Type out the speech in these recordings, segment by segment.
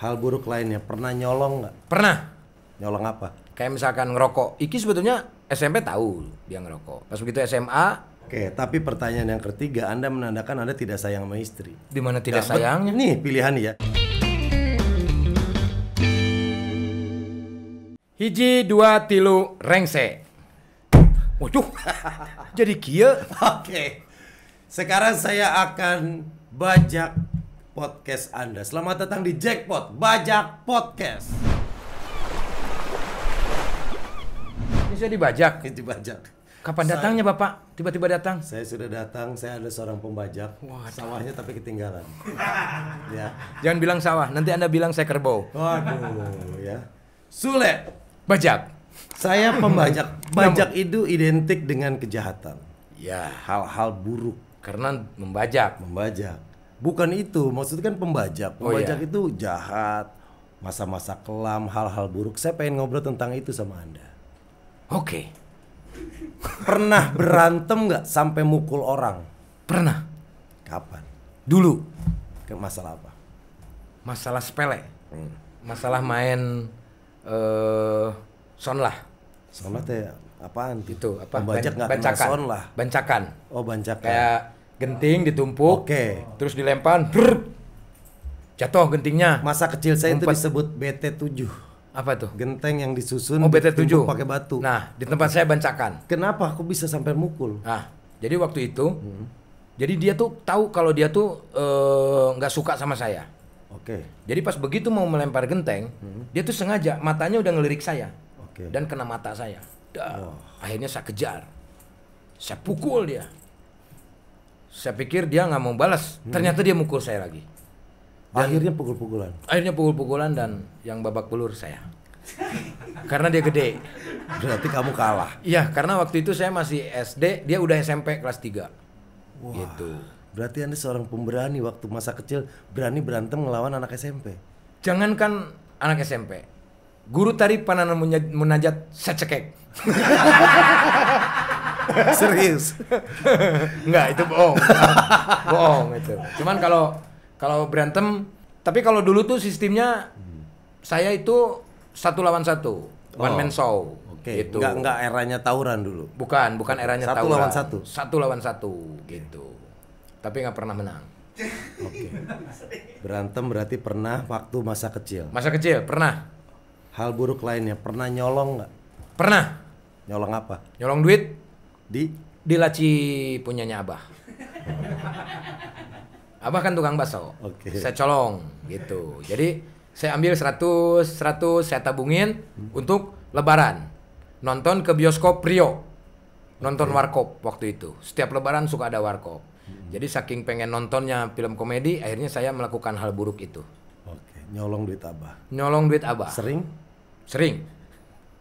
Hal buruk lainnya pernah nyolong nggak? Pernah. Nyolong apa? Kayak misalkan ngerokok. Iki sebetulnya SMP tahu dia ngerokok. Pas begitu SMA, Oke, tapi pertanyaan yang ketiga, Anda menandakan Anda tidak sayang sama istri. di mana tidak Ya, bet- sayangnya? Nih pilihan ya. Hiji dua tilu rengse. Waduh, jadi kia. Oke. Sekarang saya akan bajak podcast Anda. Selamat datang di Jackpot Bajak Podcast. Ini saya dibajak. Ini dibajak. Kapan Saya- datangnya bapak? Tiba-tiba datang. Saya sudah datang, saya ada seorang pembajak. Sawahnya tapi ketinggalan. ya. Jangan bilang sawah, nanti anda bilang saya kerbau. Waduh, ya. Sule, Bajak. saya pembajak. Bajak itu identik dengan kejahatan. Ya, Hal-hal buruk karena membajak. membajak. Bukan itu, maksudnya kan pembajak. Oh, Pembajak iya. itu jahat, masa-masa kelam, hal-hal buruk. Saya pengen ngobrol tentang itu sama Anda. Oke, Pernah berantem nggak sampai mukul orang? pernah. Kapan? Dulu, Ke masalah apa? masalah sepele. Masalah main eh son lah. Soalnya teh apaan? Itu apa? Pembajak nggak kenal bancakan. son lah. Bancakan. Oh bancakan. Kayak genting ditumpuk. Oke. Terus dilempar. brrr, jatuh gentingnya. Masa kecil saya itu Ngumpet. disebut BT7. Apa tuh? Genteng yang disusun Oh BT7. ditumpuk pakai batu. Nah, di tempat saya bancakan. Kenapa kok bisa sampai mukul? Nah, jadi waktu itu, Hmm. jadi dia tuh tahu kalau dia tuh eh, nggak suka sama saya. Oke. Jadi pas begitu mau melempar genteng, dia tuh sengaja matanya udah ngelirik saya Hmm. Oke. dan kena mata saya. Dah, Akhirnya saya kejar, saya pukul dia. Saya pikir dia nggak mau balas, Hmm. ternyata dia mukul saya lagi. Akhirnya pukul-pukulan. Akhirnya pukul-pukulan dan yang babak belur saya. Karena dia gede. Berarti kamu kalah. Iya, karena waktu itu saya masih SD, dia udah SMP kelas 3. Wah. Gitu. Berarti Anda seorang pemberani waktu masa kecil berani berantem ngelawan anak SMP. Jangankan anak SMP. Guru tari pananan munajat saya cekek. Serius. Enggak, itu bohong. bohong itu. Cuman kalau kalau berantem, tapi kalau dulu tuh sistemnya saya itu satu lawan satu, one Oh, man show. Oke. gitu. Nggak nggak eranya tawuran dulu. Bukan, bukan eranya Satu tawuran. lawan satu? Satu lawan satu, gitu. Tapi nggak pernah menang. Oke. Berantem berarti pernah waktu masa kecil. Masa kecil pernah, Hal buruk lainnya pernah nyolong nggak? pernah Nyolong apa? nyolong duit Di di laci punyanya Abah. Abah kan tukang bakso. Oke. Saya colong gitu. Jadi saya ambil 100 100 saya tabungin untuk lebaran. Nonton ke bioskop Rio. Nonton warkop waktu itu. Setiap lebaran suka ada warkop. Jadi saking pengen nontonnya film komedi, akhirnya saya melakukan hal buruk itu. Oke, nyolong duit abah. Nyolong duit Abah. Sering Sering.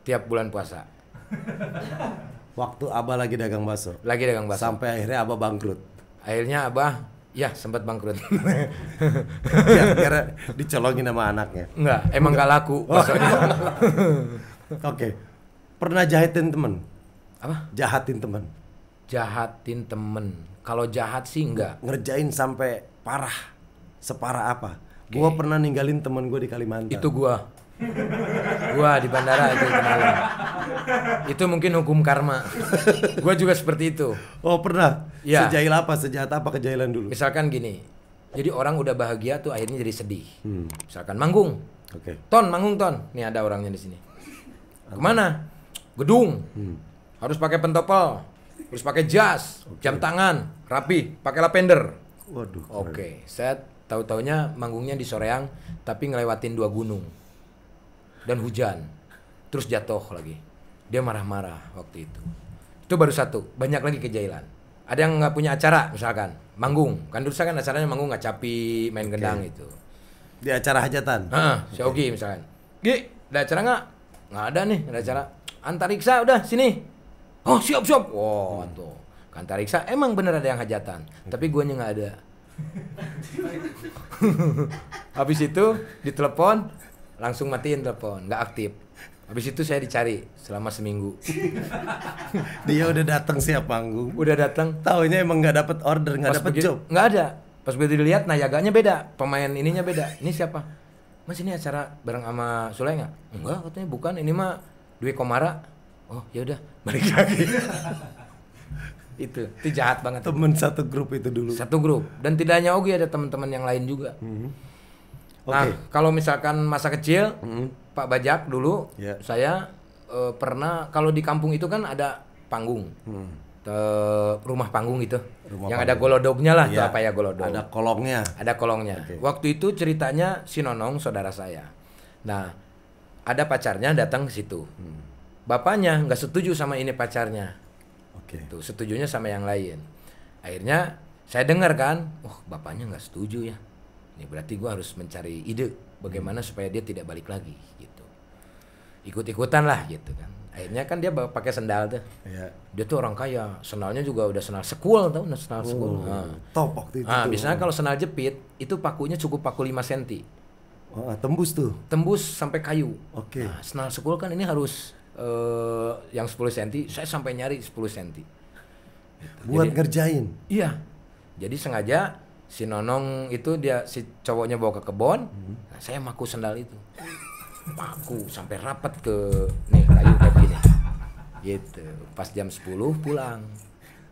Tiap bulan puasa. Waktu abah lagi dagang bakso. Lagi dagang bakso. Sampai akhirnya abah bangkrut. Akhirnya Abah ya sempat bangkrut. ya, karena dicolongin sama anaknya. Enggak, emang gak laku baksonya. Oke. Pernah jahatin temen? Apa? Jahatin temen. Jahatin temen. Kalau jahat sih enggak. Ngerjain sampai parah. Separah apa? Gua pernah ninggalin temen gue di Kalimantan. Itu gua. Gua di bandara itu kenalan. Itu mungkin hukum karma. Gua juga seperti itu. Oh pernah? Iya. Sejail apa? Sejahat apa kejailan dulu? Misalkan gini. Jadi orang udah bahagia tuh akhirnya jadi sedih. Hmm. Misalkan manggung. Oke. Ton, manggung ton. Nih ada orangnya di sini. Ke mana? Gedung. Harus pakai pentopel. Harus pakai jas, jam tangan, rapi, pakai lavender. Waduh. Oke, saya tahu-taunya manggungnya di Soreang, tapi ngelewatin dua gunung dan hujan, terus jatuh lagi. Dia marah-marah waktu itu. Itu baru satu, banyak lagi kejailan. Ada yang nggak punya acara, misalkan manggung, kan dulu saya kan acaranya manggung nggak capi, main gendang itu. Di acara hajatan. Nah, si Ogi misalkan, Gi, ada acara nggak? Nggak ada nih, ada acara. Antariksa udah sini. Oh siap siap. Wow tuh. ke Antariksa emang bener ada yang hajatan, tapi guanya nggak ada. Habis itu ditelepon, langsung matiin telepon, nggak aktif. Habis itu saya dicari selama seminggu. Dia udah datang siap panggung. Udah datang, Taunya emang nggak dapat order, nggak dapat job. nggak ada. Pas begitu dilihat, nayaganya beda, pemain ininya beda. Ini siapa? Mas ini acara bareng sama Sule nggak? Enggak katanya bukan. Ini mah Dwi Komara. Oh ya udah balik lagi. itu itu jahat banget. Temen satu grup itu dulu. Satu grup dan tidak hanya Ogi ada teman-teman yang lain juga. Mhm. Nah kalau misalkan masa kecil Mhm. Pak Bajak dulu Ya. saya eh, pernah kalau di kampung itu kan ada panggung. Hmm. Te- rumah panggung itu. Rumah yang ada golodognya lah Iya. apa ya golodog. Ada kolongnya. Ada kolongnya. Oke. Waktu itu ceritanya si Nonong saudara saya. Nah, ada pacarnya datang ke situ. Hmm. Bapaknya nggak setuju sama ini pacarnya. Oke. Tuh, setujunya sama yang lain. Akhirnya saya dengar kan, oh bapaknya nggak setuju ya. Berarti gua harus mencari ide bagaimana supaya dia tidak balik lagi gitu. Ikut-ikutan lah gitu kan. Akhirnya kan dia pakai sendal tuh. Ya. Dia tuh orang kaya, sendalnya juga udah sendal sekul tau, sendal sekul. Oh, Nah. top waktu itu. Ah, tuh. biasanya kalau sendal jepit itu pakunya cukup paku 5 cm. Oh, tembus tuh. Tembus sampai kayu. Oke. Nah, sendal sekul kan ini harus eh, yang 10 cm, saya sampai nyari 10 cm. Buat Jadi- ngerjain. Iya. Jadi sengaja si Nonong itu dia si cowoknya bawa ke kebon, nah, saya maku sendal itu. Paku sampai rapat ke nih kayu kayak gini. Gitu. Pas jam 10 pulang.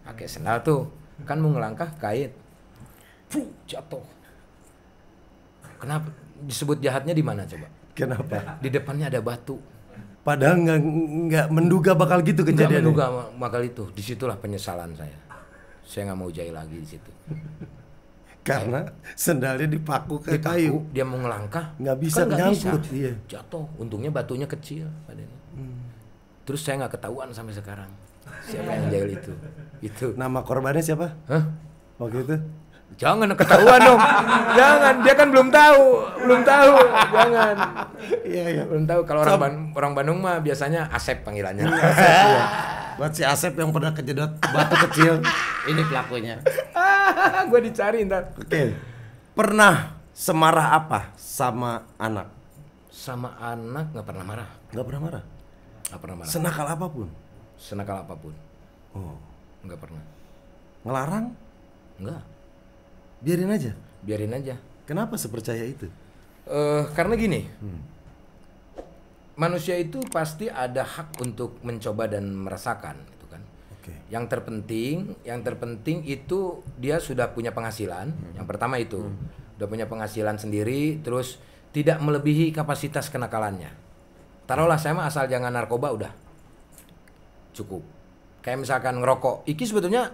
Pakai sendal tuh. Kan mau ngelangkah kait. Puh, jatuh. Kenapa disebut jahatnya di mana coba? Kenapa? Di depannya ada batu. Padahal nggak nggak menduga bakal gitu Enggak kejadiannya. menduga bakal itu. Di situlah penyesalan saya. Saya nggak mau jahit lagi di situ. Karena sendalnya dipaku ke Dipaku, kayu. dia mau ngelangkah Nggak bisa kan nggak nyangkut, iya. jatuh untungnya batunya kecil padanya terus saya nggak ketahuan sampai sekarang siapa yang jahil itu itu Nama korbannya siapa? Hah? Waktu itu? jangan ketahuan dong jangan dia kan belum tahu belum tahu jangan Iya, iya. belum tahu kalau orang Ban- orang Bandung mah biasanya Asep panggilannya Iya. Buat si Asep yang pernah kejedot batu kecil, ini pelakunya. gue dicari ntar Oke. Pernah semarah apa sama anak? sama anak nggak pernah marah Nggak pernah marah. nggak pernah marah Senakal apa pun. senakal apa pun Oh. nggak pernah Ngelarang? nggak Biarin aja. biarin aja Kenapa sepercaya itu? Eh, karena gini, Hmm. manusia itu pasti ada hak untuk mencoba dan merasakan, Oke. Yang terpenting, yang terpenting itu dia sudah punya penghasilan. Hmm. Yang pertama itu, udah punya penghasilan sendiri, terus tidak melebihi kapasitas kenakalannya. Taruhlah saya mah asal jangan narkoba udah cukup. Kayak misalkan ngerokok, Iki sebetulnya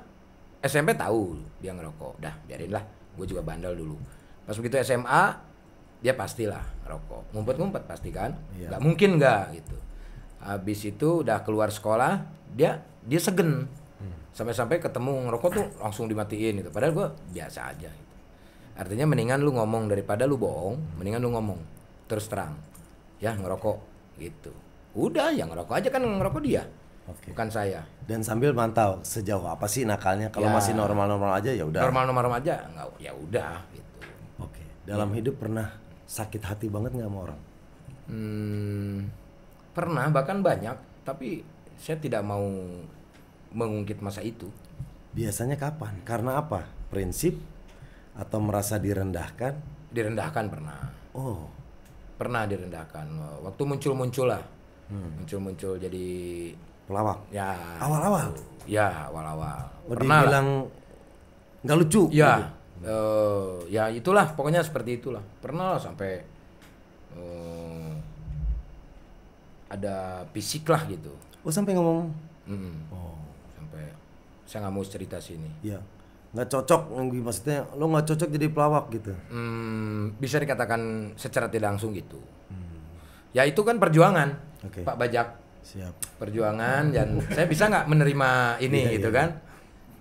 SMP tahu dia ngerokok, dah biarinlah. Gue juga bandel dulu. Pas begitu SMA, dia pastilah ngerokok. Ngumpet-ngumpet pasti kan? Iya. Nggak mungkin nggak gitu. Habis itu udah keluar sekolah, dia dia segen. Sampai-sampai ketemu ngerokok tuh langsung dimatiin gitu. Padahal gue biasa aja. Gitu. Artinya mendingan lu ngomong daripada lu bohong, mendingan lu ngomong terus terang. Ya ngerokok gitu. Udah ya ngerokok aja kan ngerokok dia, Oke. bukan saya. Dan sambil mantau sejauh apa sih nakalnya? Kalau Ya. masih normal-normal aja ya udah. Normal-normal aja nggak ya udah gitu. Oke. Dalam hidup pernah sakit hati banget nggak sama orang? Hmm, pernah bahkan banyak, tapi saya tidak mau mengungkit masa itu. Biasanya kapan? Karena apa? Prinsip atau merasa direndahkan? Direndahkan pernah, Oh, pernah direndahkan. Waktu muncul-muncul lah, muncul-muncul jadi pelawak. ya. Awal-awal? Ya awal-awal. Oh, Pernah lah. dibilang nggak lucu. Ya, gitu. eh, ya itulah pokoknya seperti itulah. Pernah lah sampai eh, ada fisik lah gitu. Oh sampai ngomong. Mm-mm. Oh, Sampai saya nggak mau cerita sini. iya. Nggak cocok, maksudnya lo nggak cocok jadi pelawak gitu. Hmm, bisa dikatakan secara tidak langsung gitu. Ya itu kan perjuangan, Oke. Pak Bajak. Siap. Perjuangan dan saya bisa nggak menerima ini Iya, gitu iya. kan?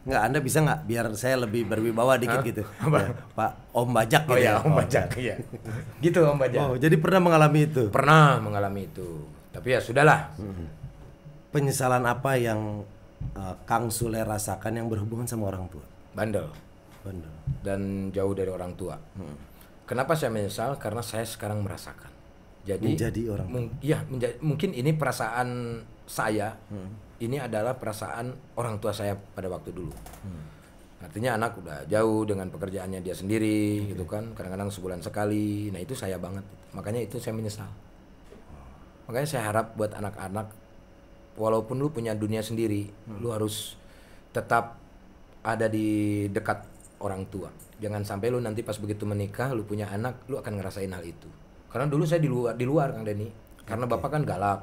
Nggak, Anda bisa nggak biar saya lebih berwibawa dikit Hah? gitu. Ya, Pak Om Bajak Oh gitu ya, Om Oh, Bajak, iya. gitu Om Bajak. Oh, jadi pernah mengalami itu. Pernah mengalami itu. Tapi ya sudahlah. Penyesalan apa yang uh, Kang Sule rasakan yang berhubungan sama orang tua? Bandel Bener. dan jauh dari orang tua. Kenapa saya menyesal? Karena saya sekarang merasakan. Jadi Menjadi orang tua. mung- iya, menja- mungkin ini perasaan saya. Ini adalah perasaan orang tua saya pada waktu dulu. Artinya anak udah jauh dengan pekerjaannya dia sendiri gitu kan. Kadang-kadang sebulan sekali. Nah, itu saya banget. Makanya itu saya menyesal. Makanya saya harap buat anak-anak walaupun lu punya dunia sendiri, lu harus tetap ada di dekat orang tua. Jangan sampai lu nanti pas begitu menikah, lu punya anak, lu akan ngerasain hal itu. Karena dulu saya di luar di luar Kang Denny. Karena Bapak kan galak.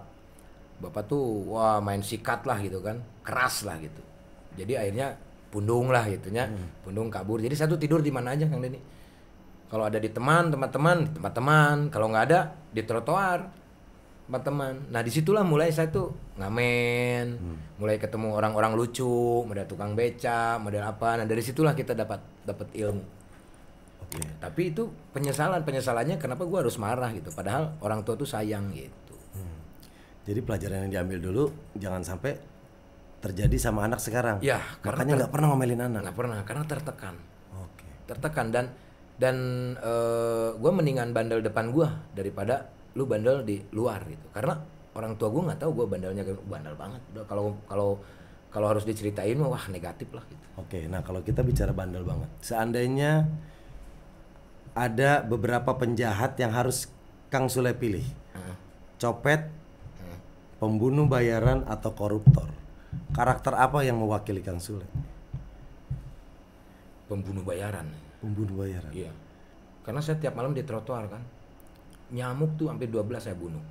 Bapak tuh wah main sikat lah gitu kan. Keras lah gitu. Jadi akhirnya pundung lah gitunya. Pundung kabur. Jadi satu tidur di mana aja Kang Denny. Kalau ada di teman, tempat-teman, di tempat teman. Kalau nggak ada di trotoar, tempat teman. Nah di situlah mulai saya tuh ngamen, mulai ketemu orang-orang lucu, model tukang beca, model apa. Nah dari situlah kita dapat dapat ilmu. Oke. Tapi itu penyesalan penyesalannya kenapa gua harus marah gitu. Padahal orang tua tuh sayang gitu. Jadi pelajaran yang diambil dulu jangan sampai terjadi sama anak sekarang. Ya karena Makanya nggak pernah ngomelin anak. nggak pernah karena tertekan, Oke. tertekan dan dan eh, gua mendingan bandel depan gua daripada lu bandel di luar gitu. Karena orang tua gua nggak tahu gua bandelnya bandel banget. Udah kalau kalau kalau harus diceritain mah wah negatif lah gitu. Oke, nah kalau kita bicara bandel banget, seandainya ada beberapa penjahat yang harus Kang Sule pilih, copet, pembunuh bayaran atau koruptor, karakter apa yang mewakili Kang Sule? Pembunuh bayaran. Pembunuh bayaran. Iya. Karena saya tiap malam di trotoar kan. Nyamuk tuh hampir 12 saya bunuh.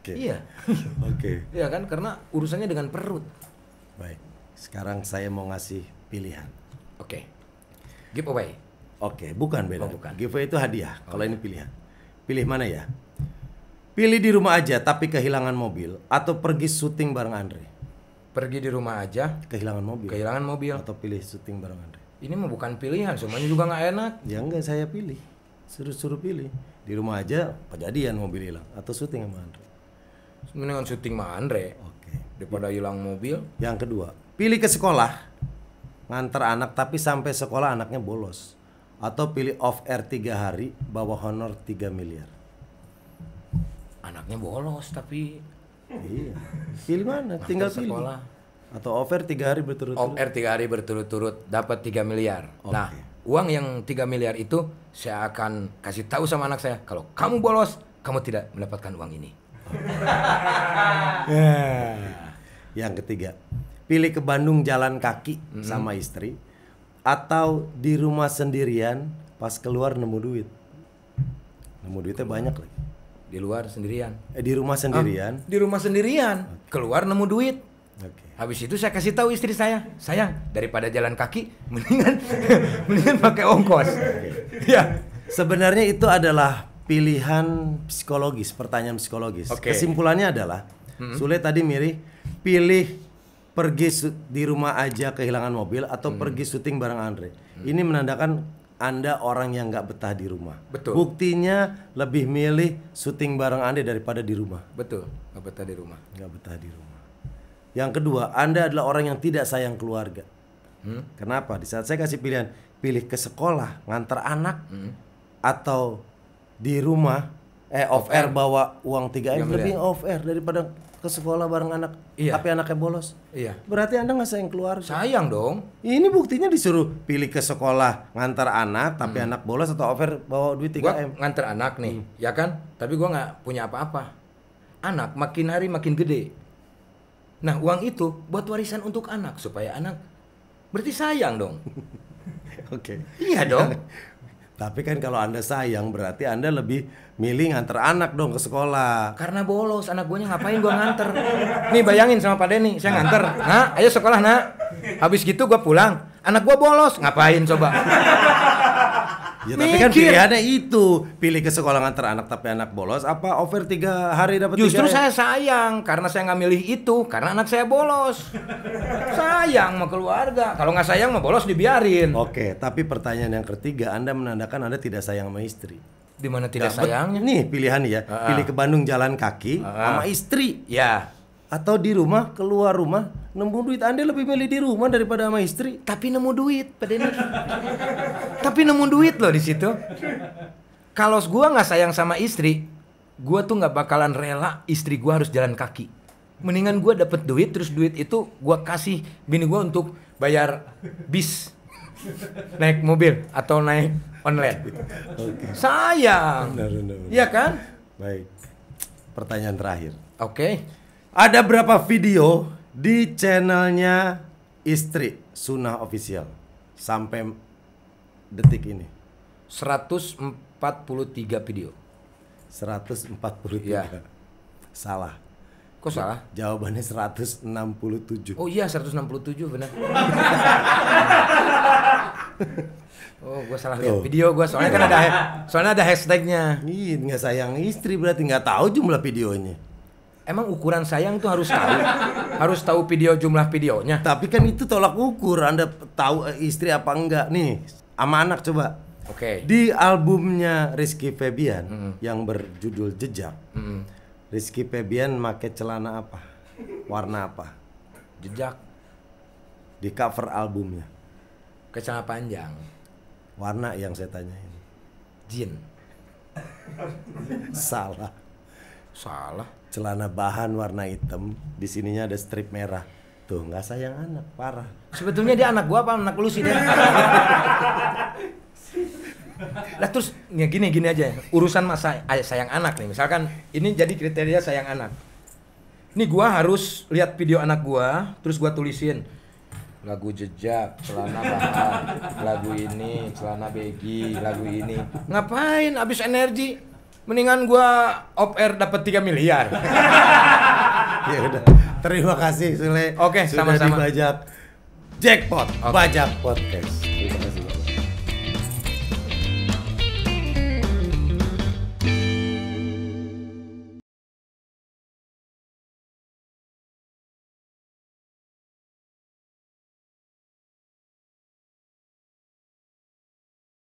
Oke. Iya. Oke. Iya kan karena urusannya dengan perut. Baik. Sekarang saya mau ngasih pilihan. Oke. Giveaway. Oke, bukan beda. Oh, bukan. Giveaway itu hadiah. Kalau ini pilihan. Pilih mana ya? Pilih di rumah aja tapi kehilangan mobil atau pergi syuting bareng Andre. Pergi di rumah aja, Kehilangan mobil kehilangan mobil. atau pilih syuting bareng Andre. Ini mah bukan pilihan, semuanya juga nggak enak. Ya enggak saya pilih. Suruh-suruh pilih. Di rumah aja kejadian mobil hilang atau syuting sama Andre. Mendingan syuting sama Andre Oke. daripada hilang mobil. Yang kedua, pilih ke sekolah nganter anak tapi sampai sekolah anaknya bolos atau pilih off air tiga hari bawa honor 3 miliar. Anaknya bolos tapi Iya. Pilih mana? Tinggal Nganter pilih. Atau air tiga hari berturut-turut. air tiga hari berturut-turut dapat 3 miliar. Oke. Nah, uang yang 3 miliar itu saya akan kasih tahu sama anak saya kalau kamu bolos, kamu tidak mendapatkan uang ini. Yang ketiga, pilih ke Bandung jalan kaki sama istri atau di rumah sendirian pas keluar nemu duit. Nemu duitnya banyak lagi. Di luar sendirian. Eh, di rumah sendirian. Di rumah sendirian, keluar nemu duit. Oke. Habis itu saya kasih tahu istri saya, sayang daripada jalan kaki, mendingan mendingan pakai ongkos. Ya. Sebenarnya itu adalah pilihan psikologis, pertanyaan psikologis. Oke. Kesimpulannya adalah, Sule tadi mirip pilih pergi di rumah aja kehilangan mobil atau pergi syuting bareng Andre. Ini menandakan anda orang yang nggak betah di rumah. Betul. Buktinya lebih milih syuting bareng Andre daripada di rumah. Betul, nggak betah di rumah. Nggak betah di rumah. Yang kedua, Anda adalah orang yang tidak sayang keluarga. Kenapa? Di saat saya kasih pilihan, pilih ke sekolah ngantar anak atau di rumah eh off air bawa uang 3 M lebih off air daripada ke sekolah bareng anak Iya. tapi anaknya bolos. Iya. Berarti Anda nggak sayang keluarga. Sayang dong. Ini buktinya disuruh pilih ke sekolah ngantar anak tapi anak bolos atau off air bawa duit 3 Gua M. nganter anak nih, ya kan? Tapi gua nggak punya apa-apa. Anak makin hari makin gede. Nah, uang itu buat warisan untuk anak supaya anak berarti sayang dong. Oke. iya dong. Tapi kan kalau Anda sayang berarti Anda lebih milih ngantar anak dong ke sekolah. Karena bolos anak guanya ngapain gua nganter. Nih bayangin sama Pak Denny, saya nganter. Nah, ayo sekolah, Nak. Habis gitu gua pulang. Anak gua bolos, ngapain coba? Ya tapi kan pilihannya itu pilih ke sekolah ngantar anak tapi anak bolos apa over tiga hari dapat Justru tiga saya sayang karena saya nggak milih itu karena anak saya bolos. sayang sama keluarga. Kalau nggak sayang mah bolos dibiarin. Oke, tapi pertanyaan yang ketiga Anda menandakan Anda tidak sayang sama istri. Di mana tidak Dapat- sayangnya? Nih pilihan ya, Ah. pilih ke Bandung jalan kaki sama istri Ya, atau di rumah keluar rumah nemu duit Anda lebih milih di rumah daripada sama istri. tapi nemu duit, Denny. tapi nemu duit loh di situ. Kalau gua nggak sayang sama istri, gua tuh nggak bakalan rela istri gua harus jalan kaki. Mendingan gua dapet duit terus duit itu gua kasih bini gua untuk bayar bis. Naik mobil atau naik online. Sayang. Benar, benar, benar. Iya kan? Baik. Pertanyaan terakhir. Oke. Ada berapa video di channelnya istri Sunnah Official sampai detik ini? 143 video. 143. Iya. Salah. Kok salah? Jawabannya 167. Oh iya 167 benar. oh gua salah lihat video gua soalnya kan ada soalnya ada hashtagnya. Ih, nggak sayang istri berarti nggak tahu jumlah videonya. Emang ukuran sayang tuh harus tahu, harus tahu video jumlah videonya. Tapi kan itu tolak ukur. Anda tahu eh, istri apa enggak nih? Sama anak coba. Oke. Di albumnya Rizky Febian yang berjudul Jejak, Mm-mm. Rizky Febian pakai celana apa? Warna apa? Jejak Di cover albumnya. ke celana panjang, Warna yang saya tanyain. jin. Salah. Salah. Celana bahan warna hitam, di sininya ada strip merah. Tuh, nggak sayang anak, parah. Sebetulnya dia anak gua apa anak lu sih dia? lah terus ya gini gini aja. Urusan masa ay- sayang anak nih. Misalkan ini jadi kriteria sayang anak. Ini gua harus lihat video anak gua terus gua tulisin. Lagu jejak celana bahan. Lagu ini celana begi. Lagu ini. Ngapain? Habis energi mendingan gua off air dapat 3 miliar ya udah. Terima kasih Sule. Oke, Sudah sama-sama. dibajak Jackpot, Oke. bajak podcast. Terima kasih.